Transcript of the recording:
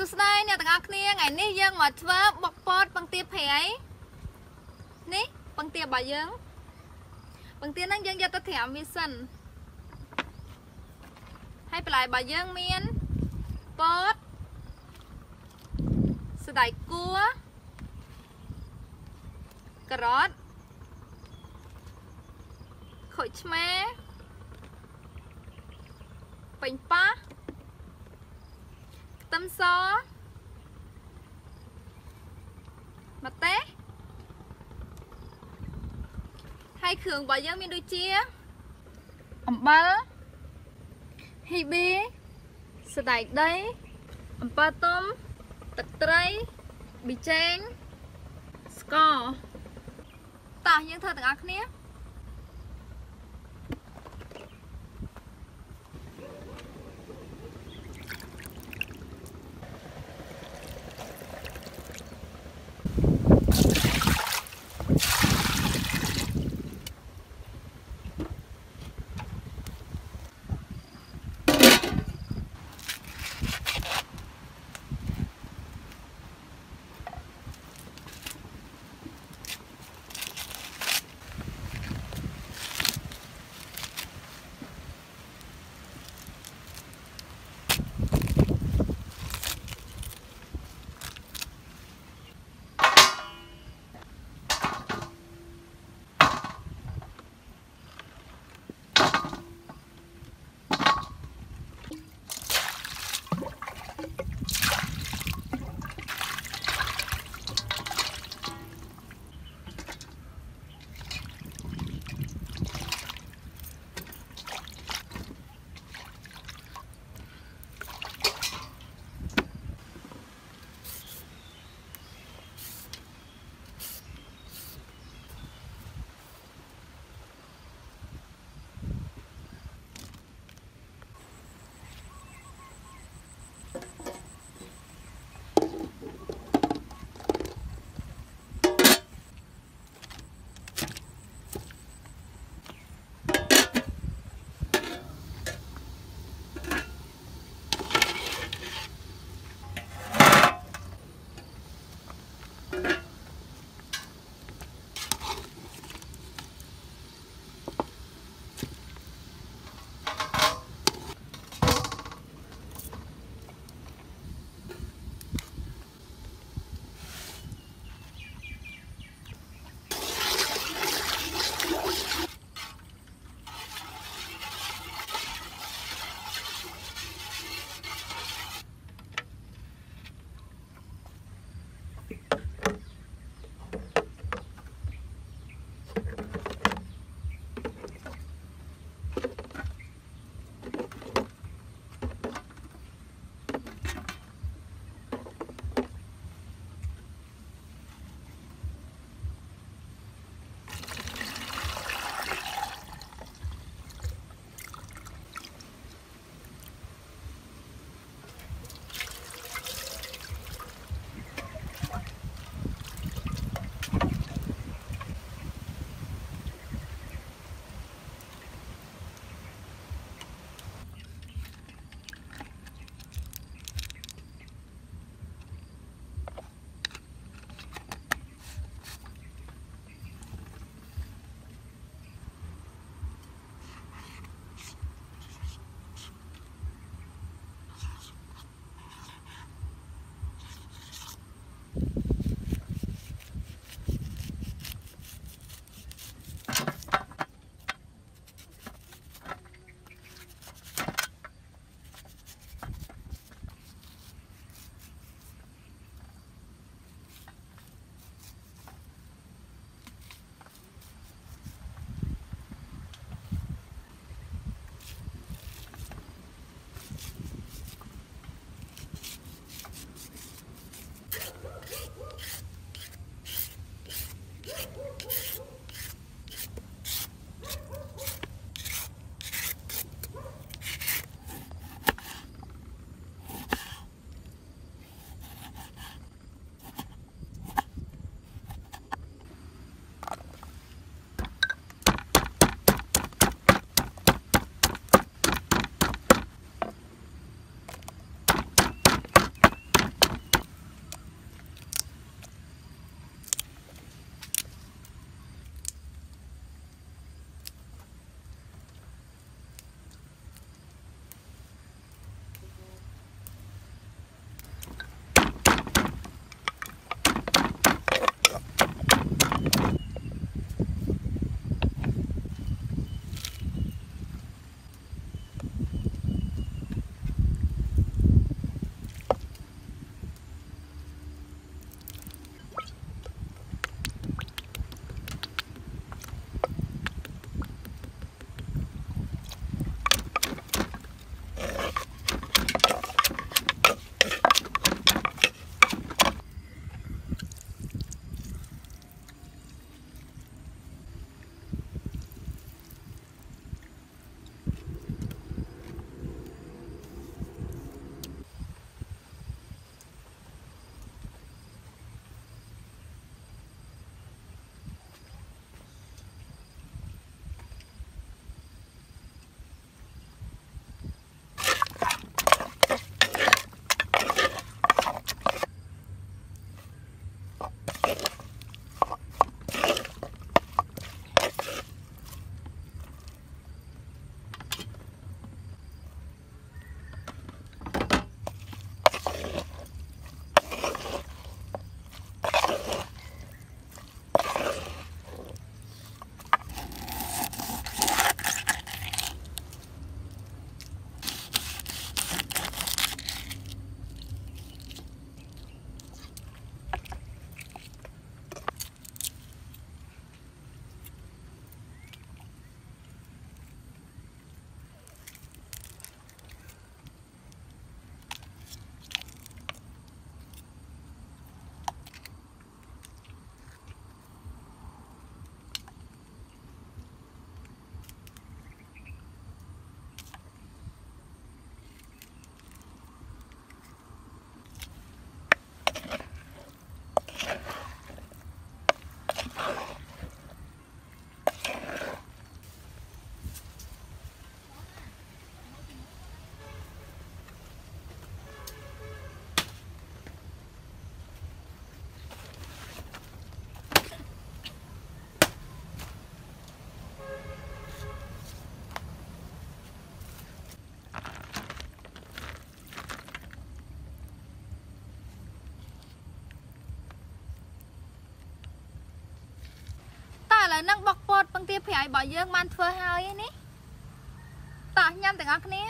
សួស្តីអ្នកទាំងអស់គ្នាថ្ងៃនេះយើងមកធ្វើបុកពតពងទាប្រៃនេះពងទារបស់យើងពងទាហ្នឹងយើងយកទៅត្រាំវាសិនហើយបន្លែរបស់យើងមានពតស្ដាយគួរការ៉ុតខូចឆ្មាពេញប៉ាខ្ទឹមសម្ទេសហើយគ្រឿងរបស់យើងមានដូចជាអំបិលហ៊ីប៊ីសណ្តែកដីអំពិលទុំទឹកត្រីប៊ីចេងស្ករតោះយើងធ្វើទាំងអស់គ្នា នឹងបុកពតពងទាប្រៃរបស់យើងបានធ្វើហើយនេះតោះញ៉ាំទាំងអស់គ្នា